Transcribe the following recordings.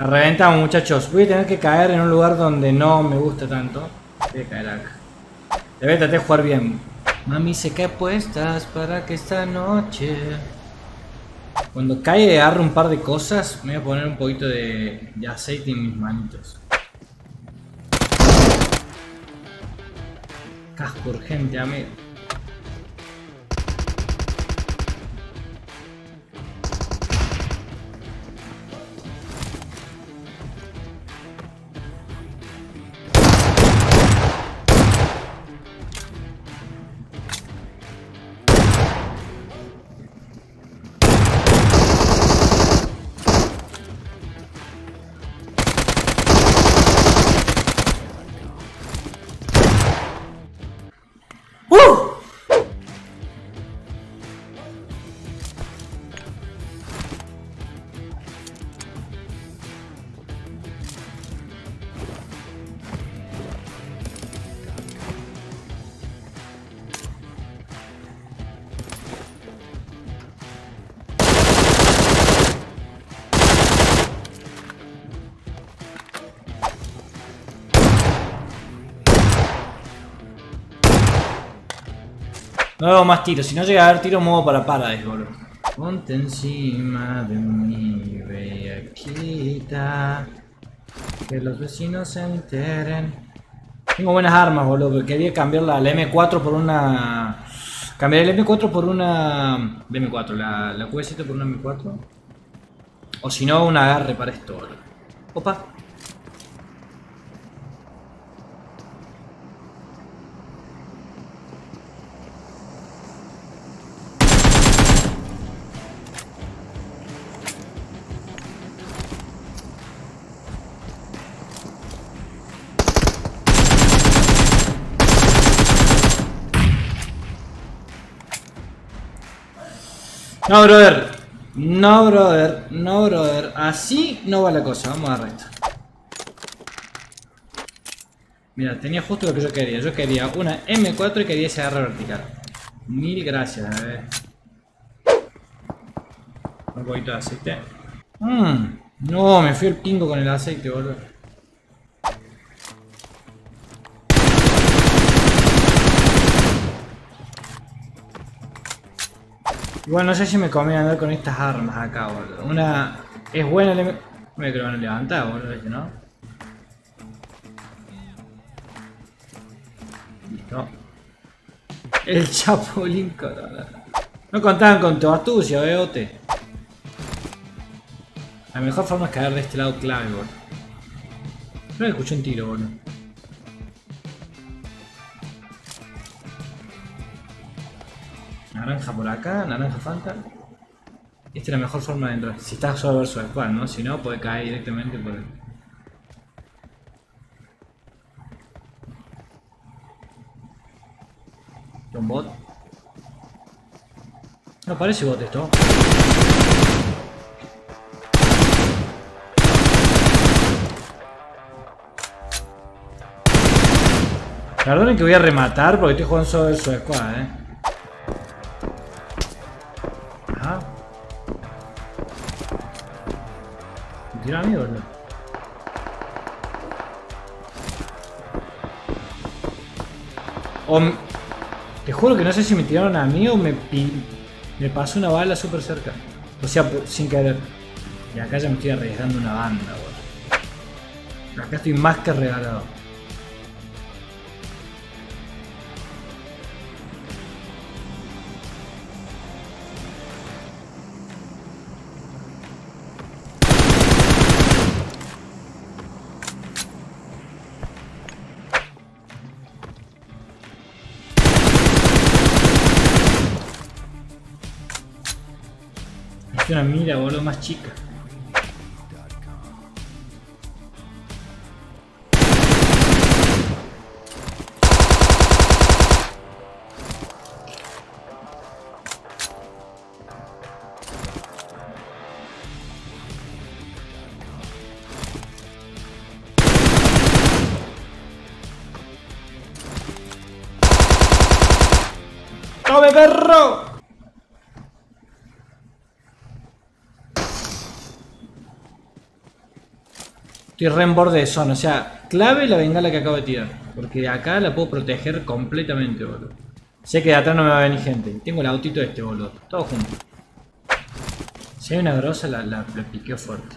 La reventamos, muchachos. Voy a tener que caer en un lugar donde no me gusta tanto. Voy a caer acá. Debe tratar de jugar bien. Mami se cae puestas para que esta noche... Cuando cae y agarre un par de cosas, me voy a poner un poquito de, de aceite en mis manitos. Casco urgente, amigo. No hago más tiros, si no llega a haber tiro muevo para Paradise, boludo. Ponte encima de mí, bellaquita. Que los vecinos se enteren. Tengo buenas armas, boludo, pero quería cambiar la, la M4 por una... Cambiar el M4 por una... La M4, la, la Q7 por una M4. O si no, un agarre para esto, boludo. Opa. No, brother. No, brother. No, brother. Así no va la cosa. Vamos a esto. Mira, tenía justo lo que yo quería. Yo quería una M4 y quería ese agarre vertical. Mil gracias, bebé. Un poquito de aceite. Mmm. No, me fui el pingo con el aceite, boludo. Igual no sé si me conviene andar con estas armas acá, boludo. Una es buena, me creo que van a levantar, boludo, ¿no? Listo. El chapulín. No contaban con tu astucia, beote. La mejor forma es caer de este lado clave, boludo. No escuché un tiro, boludo. Naranja por acá, naranja falta. Esta es la mejor forma de entrar. Si está solo versus squad, ¿no? Si no, puede caer directamente por el... ¿Un bot? No parece bot esto. Perdonen que voy a rematar porque estoy jugando solo versus squad, eh. Tira a mí o no? O m- Te juro que no sé si me tiraron a mí o me me pasó una bala súper cerca. O sea, sin querer. Y acá ya me estoy arriesgando una banda, boludo. Acá estoy más que regalado. Una mira, boludo, más chica. ¡Tome, perro! Estoy re en borde de zona. O sea, clave la bengala que acabo de tirar. Porque acá la puedo proteger completamente, boludo. Sé que de atrás no me va a venir gente. Tengo el autito de este, boludo. Todo junto. Si hay una grosa, la, la, la piqueo fuerte.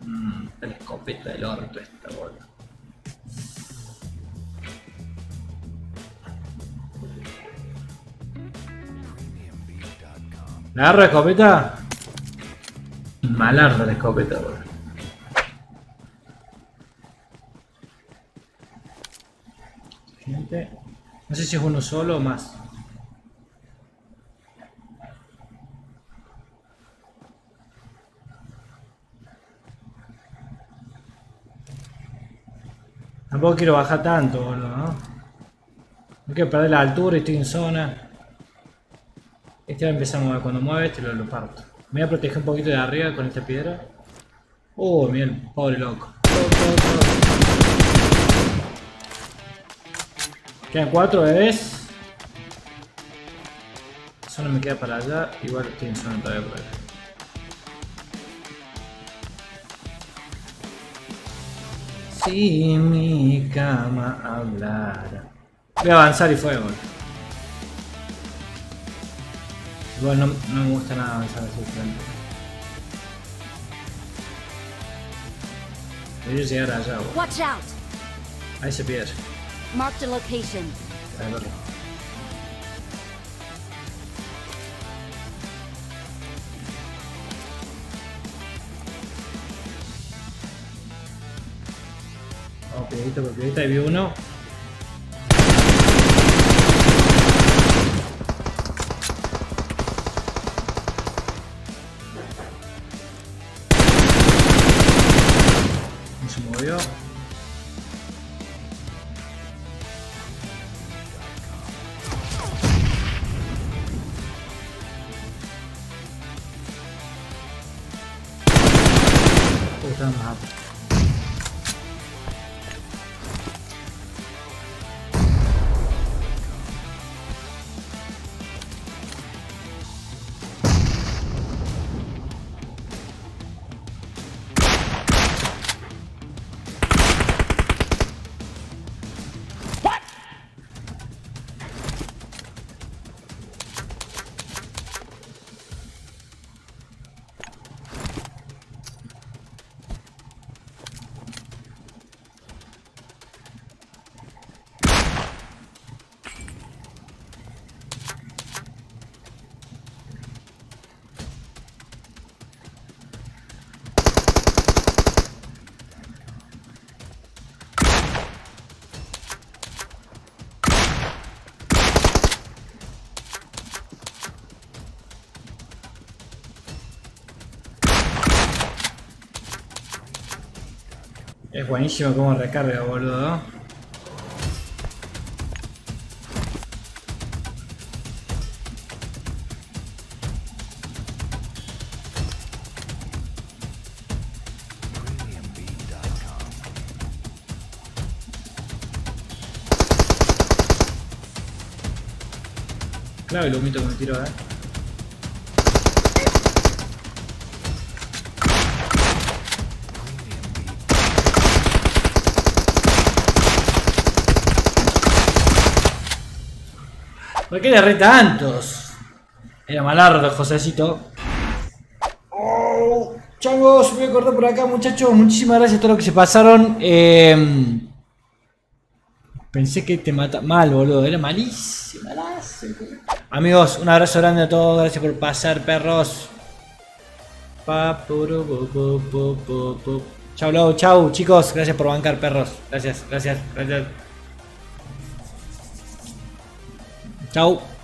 Mmm, la escopeta del orto esta, boludo. ¿La agarro de escopeta? Malarda la escopeta, boludo. Gente. No sé si es uno solo o más. Tampoco quiero bajar tanto, boludo, ¿no? No quiero perder la altura estoy en zona. Este a empezar a mover. Cuando mueve este lo, lo parto. Me voy a proteger un poquito de arriba con esta piedra. Oh, bien, pobre loco. Quedan cuatro bebés. Solo me queda para allá. Igual estoy en zona todavía por acá. Si mi cama hablara. Voy a avanzar y fuego. Igual no, no me gusta nada avanzar así frente. Voy a llegar allá. Watch out! Ahí se pierde. Marked a location. Ahí lo Vamos, piedrita por piedrita, ahí vi uno. them up. Es buenísimo como recarga, boludo. Claro, el humito que me tiro, eh. ¿Por qué le erré tantos? Era malardo, Josecito. Oh, changos, voy a cortar por acá, muchachos. Muchísimas gracias a todos los que se pasaron. Eh, pensé que te mata mal, boludo. Era malísimo. Amigos, un abrazo grande a todos. Gracias por pasar, perros. Chau, Lau, chau, chicos. Gracias por bancar, perros. Gracias, gracias, gracias. Chau.